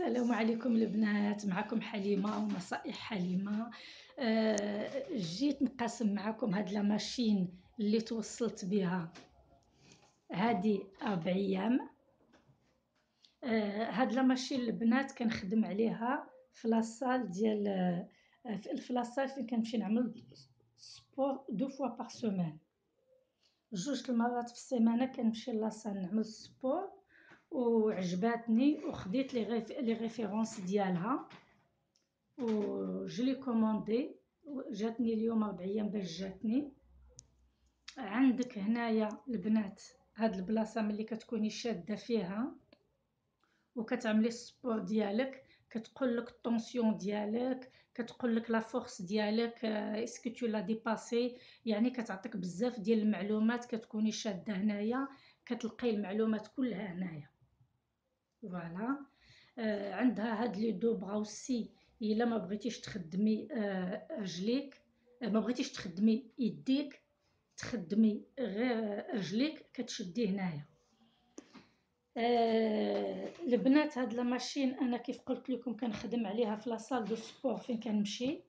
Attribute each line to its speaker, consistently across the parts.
Speaker 1: السلام عليكم البنات معكم حليمة ونصائح حليمة. آه جيت نقاسم معكم هاد la machine اللي توصلت بها. هادي أربع أيام. آه هاد la machine البنات كنخدم عليها في la salle ديال آه في la salle فين كنمشي نعمل sport deux fois par semaine جوج المرات في السيمانة كنمشي la salle نعمل sport. وعجباتني وخديت لي référence ديالها. و je l'ai commandée جاتني اليوم ربع أيام باش جاتني. عندك هنايا البنات هاد البلاصة ملي كتكوني شادة فيها وكتعملي ال sport ديالك كتقول لك ال tension ديالك كتقول لك la force ديالك est-ce que tu l'as dépassée يعني كتعطيك بزاف ديال المعلومات كتكوني شادة هنايا كتلقاي المعلومات كلها هنايا. voilà آه عندها هاد les deux bras aussi إلا ما بغيتيش تخدمي آه رجليك آه ما بغيتيش تخدمي يديك تخدمي غير رجليك كتشدي هنايا. آه البنات هاد la machine أنا كيف قلت لكم كنخدم عليها في la salle de sport فين كنمشي.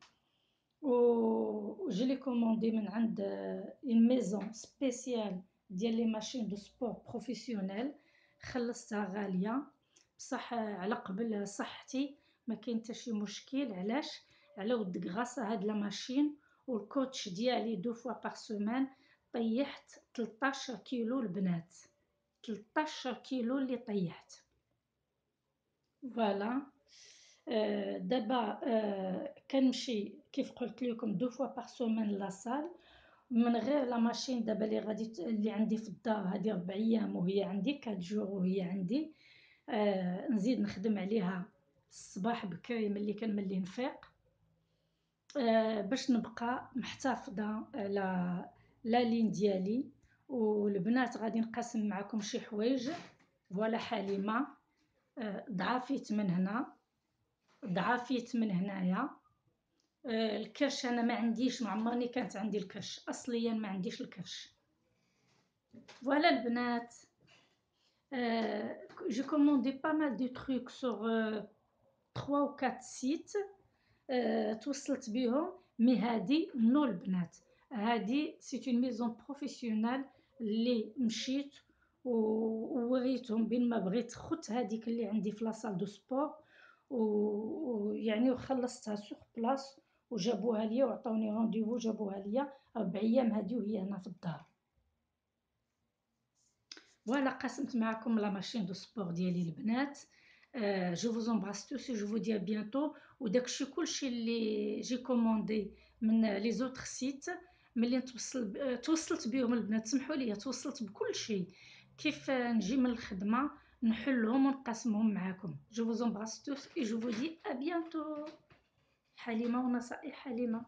Speaker 1: و j'ai commandé من عند une maison spéciale ديال les machines de sport professionnelles خلصتها غالية. بصح على قبل صحتي ما كاين حتى شي مشكل. علاش؟ على ود غاسا هاد la machine وال coach ديالي deux fois par semaine طيحت 13 كيلو البنات. 13 كيلو اللي طيحت. voilà. آه دابا آه كنمشي كيف قلت لكم deux fois par semaine la salle من غير لا ماشين دابا اللي غادي اللي عندي في الدار هذه ربع أيام وهي عندي 4 جور وهي عندي. آه نزيد نخدم عليها الصباح بكري ملي كنملي نفيق آه باش نبقى محتفظة على لا لين ديالي والبنات غادي نقاسم معكم شي حوايج. فوالا حليمة آه ضعافيت من هنا ضعافيت من هنايا. آه الكرش أنا ما عنديش معمرني كانت عندي الكرش اصليا ما عنديش الكرش. voilà البنات. Euh, j'ai commandé pas mal de trucs sur euh, 3 ou 4 sites euh, توصلت بهم mais هادي non البنات هادي c'est une maison professionnelle اللي مشيت ووريتهم بين ما بغيت خدت هذيك اللي عندي في la salle de sport ويعني وخلصتها sur place وجابوها ليا وعطاوني rendez-vous جابوها ليا ربع أيام هادي وهي هنا في الدار voilà قسمت معكم la machine de sport ديالي البنات je vous embrasse tous je vous dis bientôt وداكشي كلشي اللي j'ai commandé من les autres sites ملي نتوصل توصلت بهم البنات سمحوا لي توصلت بكل شيء كيف نجي من الخدمه نحلهم ونقاسمهم معاكم je vous embrasse tous et je vous dis à bientôt حليمه ونصائح حليمه